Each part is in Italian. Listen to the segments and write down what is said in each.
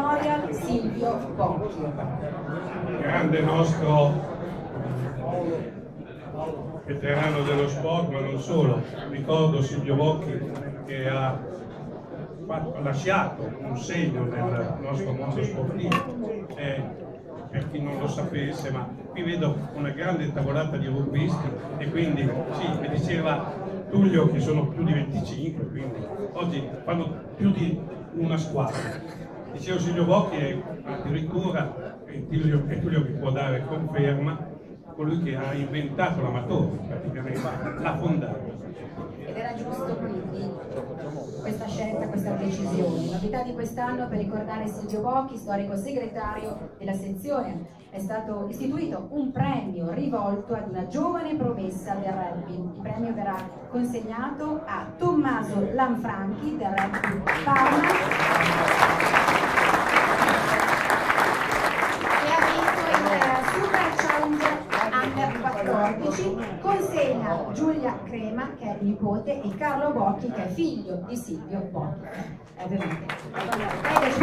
Memorial Silvio Bocchi. Grande nostro veterano dello sport, ma non solo. Ricordo Silvio Bocchi che ha, lasciato un segno nel nostro mondo sportivo. Eh, per chi non lo sapesse, ma qui vedo una grande tavolata di rugbisti e quindi sì, mi diceva Tullio che sono più di 25, quindi oggi fanno più di una squadra. Dicevo Silvio Bocchi è addirittura, e Tullio, è Tullio che può dare conferma, colui che ha inventato l'amatore, praticamente l'ha fondato. Ed era giusto quindi questa scelta, questa decisione. Novità di quest'anno per ricordare Silvio Bocchi, storico segretario della sezione. È stato istituito un premio rivolto ad una giovane promessa del rugby. Il premio verrà consegnato a Tommaso Lanfranchi del rugby Parma. 2014 consegna Giulia Crema che è nipote e Carlo Bocchi che è figlio di Silvio Bocchi. Eh, ovviamente Dai, ci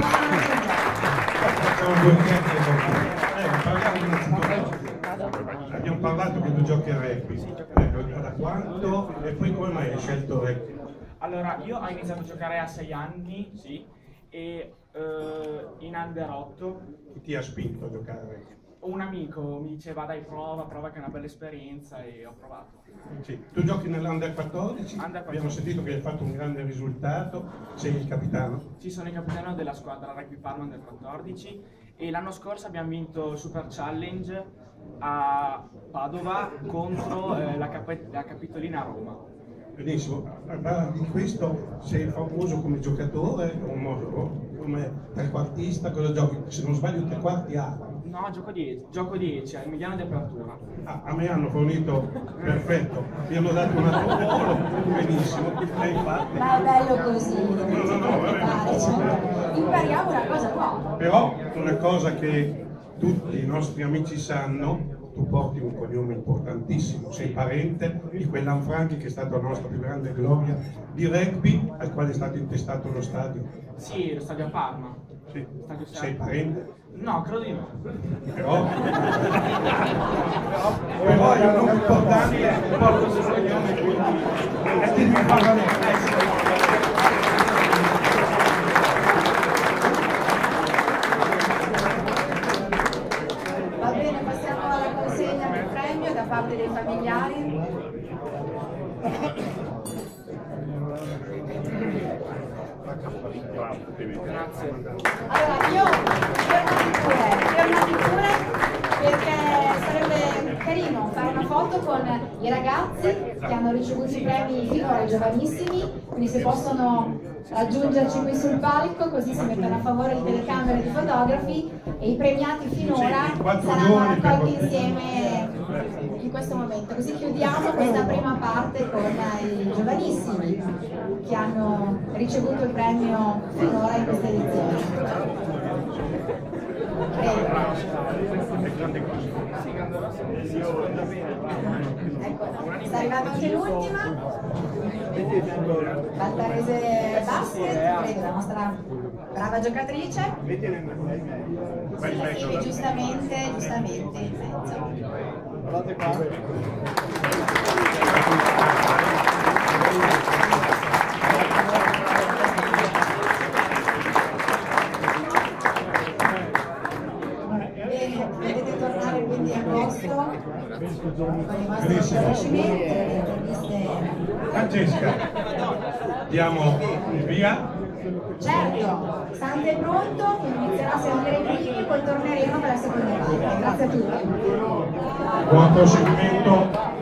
eh, abbiamo parlato che tu giochi a rugby. Ecco, da quanto e poi come mai hai scelto rugby? allora io ho iniziato a giocare a 6 anni sì, e eh, in under 8 chi ti ha spinto a giocare a rugby? Un amico mi diceva dai prova, prova che è una bella esperienza e ho provato. Sì. Tu giochi nell'Under 14, Under abbiamo 14. sentito che hai fatto un grande risultato, sei il capitano. Ci sono il capitano della squadra Rugby Parma Under 14 e l'anno scorso abbiamo vinto Super Challenge a Padova contro eh, la, Cap- la Capitolina a Roma. Benissimo, ma di questo sei famoso come giocatore o come trequartista, cosa giochi? Se non sbaglio tre quarti A. No, gioco 10, gioco 10, al mediano di apertura. Ah, a me hanno fornito, perfetto, mi hanno dato una ruolo, benissimo, e infatti, ma è bello così No, no, no, preoccupare, cioè, impariamo una cosa nuova però una cosa che tutti i nostri amici sanno, tu porti un cognome importantissimo, sei parente di quell'Anfranchi che è stata la nostra più grande gloria di rugby al quale è stato intestato lo stadio. Sì, lo stadio a Parma. Sì. Serra. parente? No, credo di no. Però, però è un nome importante, porto il suo cognome, quindi e parlare. va bene passiamo alla consegna del premio da parte dei familiari Grazie. Allora, io pure, fermati pure perché sarebbe carino fare una foto con i ragazzi che hanno ricevuto i premi finora i giovanissimi, quindi se possono raggiungerci qui sul palco così si mettono a favore le telecamere di fotografi e i premiati finora saranno per raccolti insieme in questo momento. Così chiudiamo questa prima parte con i giovanissimi che hanno ricevuto il premio finora in questa edizione. Ecco, sta arrivando anche l'ultima. Baltarese Basket, prego, la nostra brava giocatrice. Sì, giustamente, giustamente in mezzo. Bene, potete tornare quindi a posto con i vostri Benissimo. Francesca, diamo il via. Certo, Sante è pronto, inizierà sempre i primi e poi torneremo per la seconda parte. Grazie a tutti. Buon proseguimento